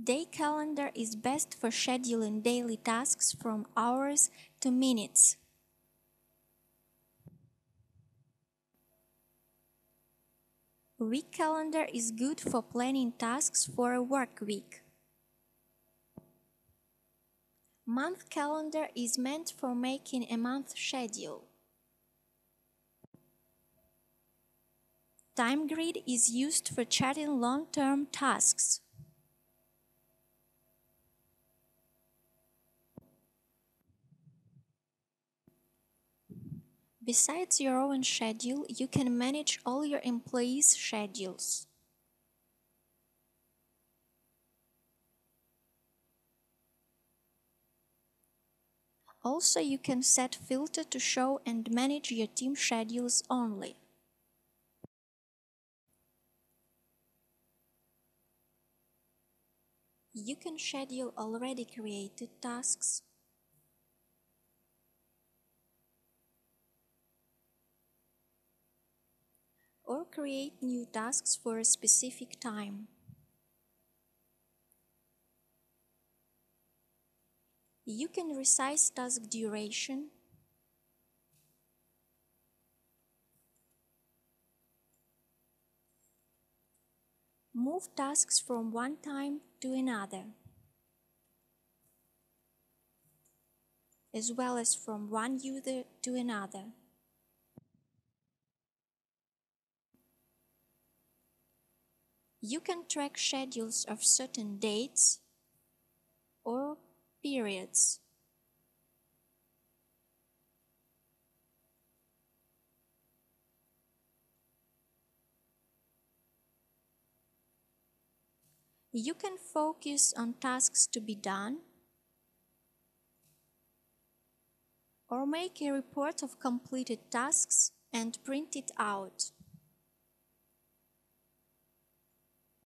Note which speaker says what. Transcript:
Speaker 1: Day calendar is best for scheduling daily tasks from hours to minutes. Week calendar is good for planning tasks for a work week. Month calendar is meant for making a month schedule. Time grid is used for charting long-term tasks. Besides your own schedule, you can manage all your employees' schedules. Also, you can set filter to show and manage your team schedules only. You can schedule already created tasks or create new tasks for a specific time. You can resize task duration Move tasks from one time to another, as well as from one user to another. You can track schedules of certain dates or periods. You can focus on tasks to be done or make a report of completed tasks and print it out.